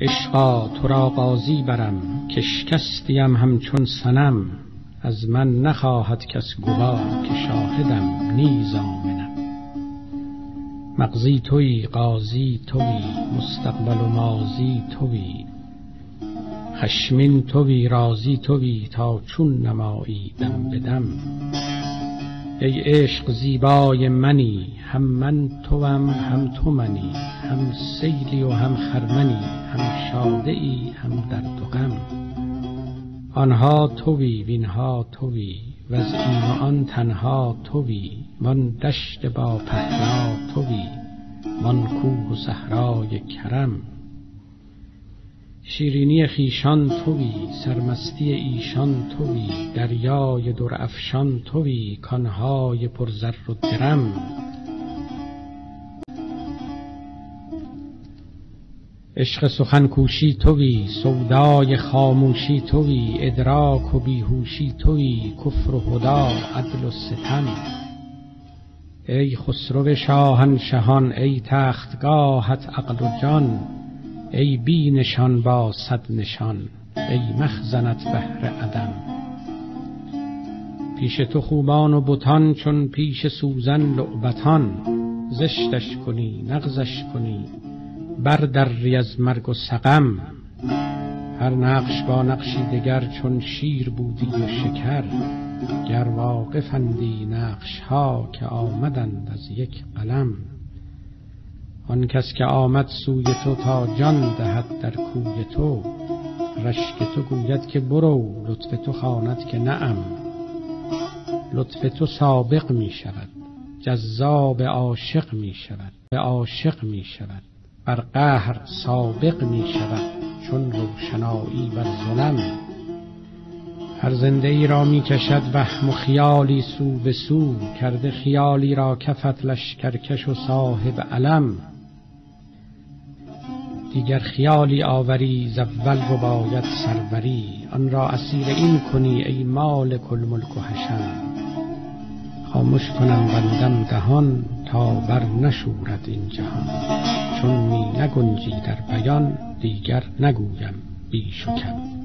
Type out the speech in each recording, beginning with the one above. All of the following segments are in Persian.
عشقا تو را قاضی برم که شکستیم همچون صنم. از من نخواهد کس گواه که شاهدم نی ضامنم مقضی تویی قاضی تویی مستقبل و ماضی تویی خشمین تویی راضی تویی تا چون نمایی دم به دم. ای عشق زیبای منی هم من توم هم تو منی هم سیلی و هم خرمنی. هم شاده ای هم درد و غم. آنها تویی وینها تویی وز این و آن تنها تویی وان دشت با پهنا تویی وان کوه و صحرای کرم. شیرینی خویشان تویی سرمستی ایشان تویی دریای درافشان تویی کان های پر زر و درم. عشق سخن کوشی تویی سودای خاموشی تویی ادراک و بی هوشی تویی کفر و هدی عدل و ستم. ای خسرو شاهنشهان ای تختگاهت عقل و جان. ای بی نشان با صد نشان ای مخزنت بحر عدم. پیش تو خوبان و بتان چون پیش سوزن لعبتان. زشتش کنی نغزش کنی. بردری از مرگ و سقم. هر نقش با نقشی دگر چون شیر بودی و شکر. گر واقفندی نقش ها که آمدند از یک قلم. آن کس که آمد سوی تو تا جان دهد در کوی تو رشک تو گوید که برو لطف تو خواند که نعم. لطف تو سابق می شود جذاب عاشق می شود به عاشق می شود. بر قهر سابق می شود چون روشنایی بر ظلم. هر زنده ای را می کشد وهم و خیالی سو به سو کرده خیالی را کفت لشکرکش و صاحب علم. دیگر خیالی آوری ز اول رباید سروری آن را اسیر این کنی ای مالک الملک و حشم. خامش کنم بندم دهان تا بر نشورد این جهان. نگنجی در بیان دیگر نگویم بیش و کم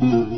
Mm-hmm.